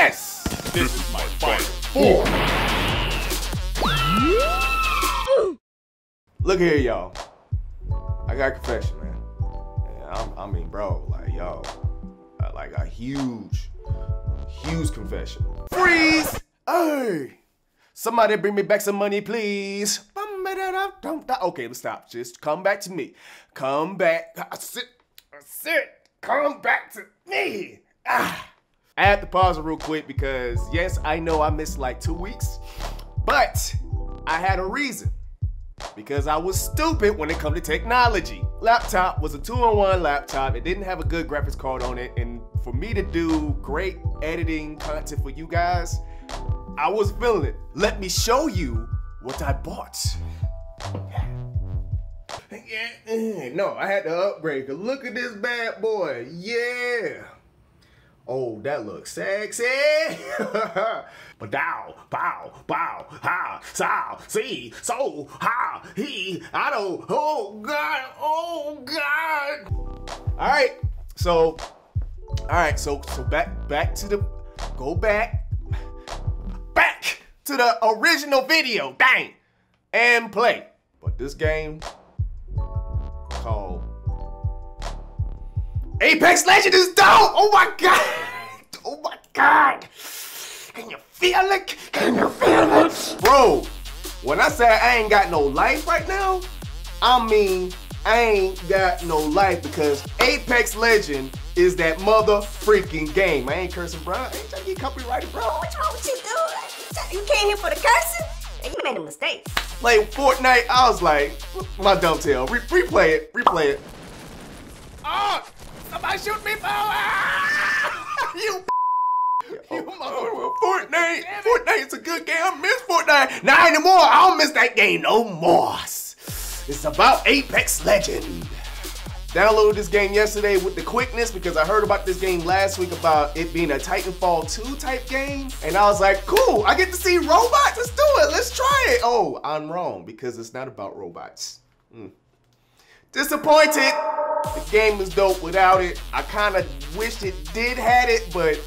Yes! This is my final four. Look here, y'all. I got a confession, man. I'm, I mean, bro, like, yo, uh, like a huge, huge confession. Freeze! Hey! Somebody bring me back some money, please. Okay, let's stop. Just come back to me. Come back. Sit. Sit. Come back to me. Ah. I have to pause real quick because, yes, I know I missed like two weeks, but I had a reason. Because I was stupid when it come to technology. Laptop was a two-in-one laptop. It didn't have a good graphics card on it. And for me to do great editing content for you guys, I was feeling it. Let me show you what I bought. No, I had to upgrade. Look at this bad boy. Yeah. Oh, that looks sexy. but dow, bow, bow, ha, sa, see, so, ha, he, I don't, oh God, oh God. All right, so, all right, so, so back, back to the, go back, back to the original video, dang, and play. But this game Apex Legend is dope! Oh my god! Oh my god! Can you feel it? Can you feel it? Bro, when I say I ain't got no life right now, I mean I ain't got no life because Apex Legend is that mother freaking game. I ain't cursing, bro. I ain't trying to get copyrighted, bro. What's wrong with you, dude? You came here for the cursing? You made a mistake. Like Fortnite, I was like, my dumb tail. Re replay it, replay it. Oh! Somebody shoot me, Ah! you you mother Fortnite. Fortnite is a good game. I miss Fortnite. Not anymore. I don't miss that game no more. It's about Apex Legend. Downloaded this game yesterday with the quickness because I heard about this game last week about it being a Titanfall 2 type game. And I was like, cool, I get to see robots. Let's do it. Let's try it. Oh, I'm wrong because it's not about robots. Mm. Disappointed. The game is dope without it. I kind of wished it did had it, but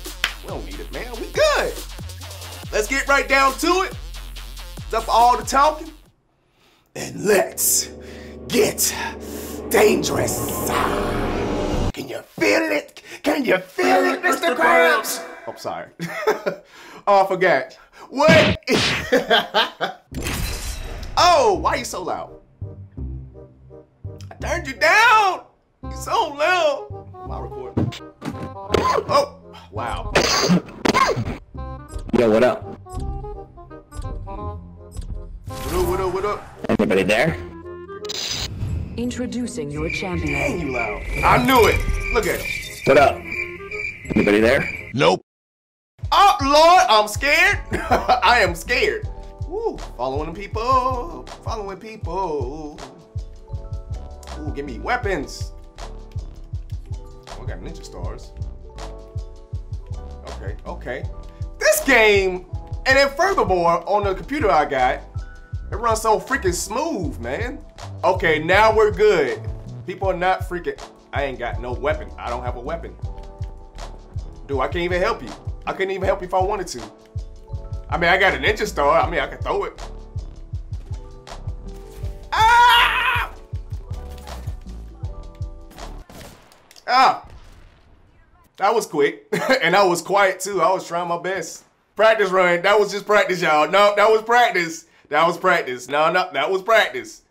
we don't need it, man. We good. Let's get right down to it. Stop all the talking. And let's get dangerous. Can you feel it? Can you feel it, Mr. Krabs? Oh, sorry. oh, I forgot. What? oh, why are you so loud? I turned you down. You so loud. My recording. Oh, wow. Yo, what up? What up, what up, what up? Anybody there? Introducing your champion. Dang, you loud. I knew it. Look at it. What up? Anybody there? Nope. Oh, Lord, I'm scared. I am scared. Woo, following people, following people. Ooh, give me weapons. Got ninja stars. Okay, okay. This game, and then furthermore, on the computer I got, it runs so freaking smooth, man. Okay, now we're good. People are not freaking, I ain't got no weapon. I don't have a weapon. Dude, I can't even help you. I couldn't even help you if I wanted to. I mean, I got a ninja star. I mean, I can throw it. Ah! Ah! That was quick. and I was quiet too. I was trying my best. Practice run. That was just practice, y'all. No, that was practice. That was practice. No, no, that was practice.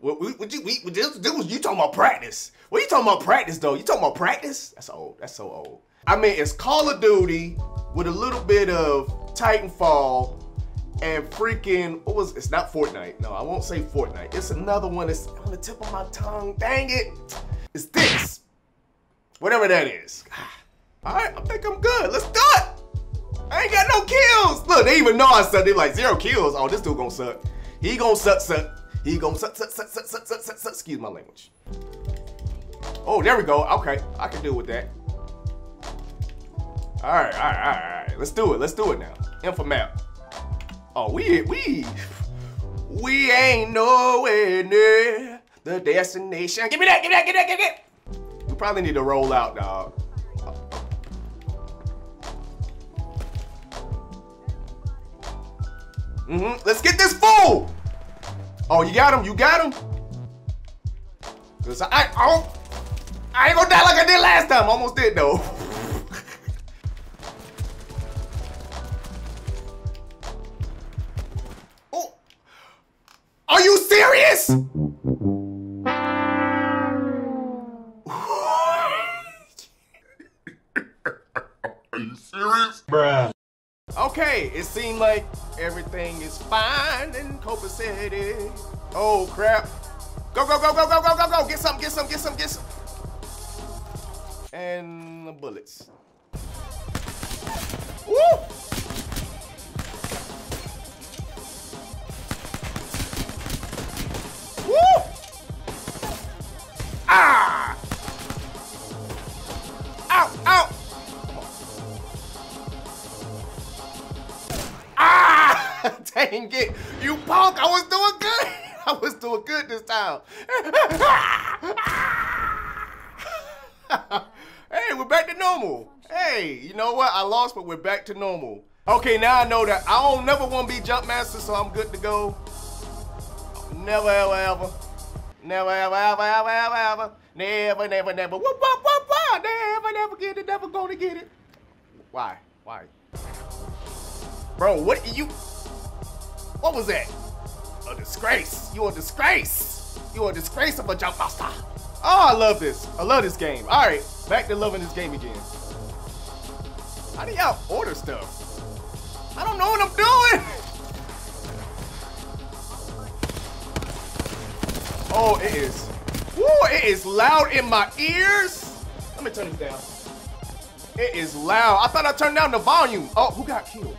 What, what, you, we, this, this was you talking about practice. What you talking about practice though? You talking about practice? That's old. That's so old. I mean, it's Call of Duty with a little bit of Titanfall and freaking what was it's not Fortnite. No, I won't say Fortnite. It's another one that's on the tip of my tongue. Dang it. It's this. Whatever that is. Ah. All right, I think I'm good. Let's do it. I ain't got no kills. Look, they even know I suck. They like zero kills. Oh, this dude gonna suck. He gonna suck, suck. He gonna suck, suck, suck, suck, suck, suck, suck, suck. Excuse my language. Oh, there we go. Okay, I can deal with that. All right, all right, all right. Let's do it. Let's do it now. Info map. Oh, we we we ain't nowhere near the destination. Give me that. Give me that. Give me that. Give me that. We probably need to roll out, dog. Mm-hmm. Let's get this fool. Oh, you got him? You got him? Cause I, I, I, don't, I ain't gonna die like I did last time. Almost did though. oh, are you serious? Are you serious? Okay, it seemed like everything is fine in Copa City. Oh crap. Go, go, go, go, go, go, go, go. Get some, get some, get some, get some. And the bullets. Woo! Woo! Dang it! You punk! I was doing good! I was doing good this time. hey, we're back to normal. Hey, you know what? I lost, but we're back to normal. Okay, now I know that I don't never want to be jump master, so I'm good to go. Never, ever, ever. Never, ever, ever, ever, ever, ever. Never, never, never. Whoop, whoop, whoop, whoop. Never, never get it. Never gonna get it. Why? Why? Bro, what you? What was that? A disgrace. You a disgrace. You a disgrace of a jump master. Oh, I love this. I love this game. All right, back to loving this game again. How do y'all order stuff? I don't know what I'm doing. Oh, it is. Woo, it is loud in my ears. Let me turn this down. It is loud. I thought I turned down the volume. Oh, who got killed?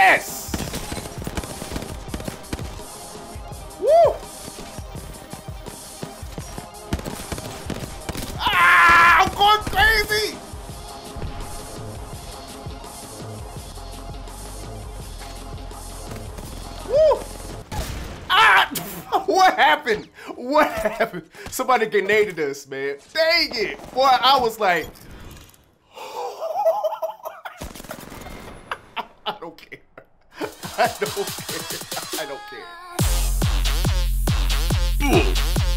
Yes! Woo! Ah, I'm going crazy! Woo! Ah! What happened? What happened? Somebody grenaded us, man. Dang it! Boy, I was like, I don't care. I don't care. I don't care.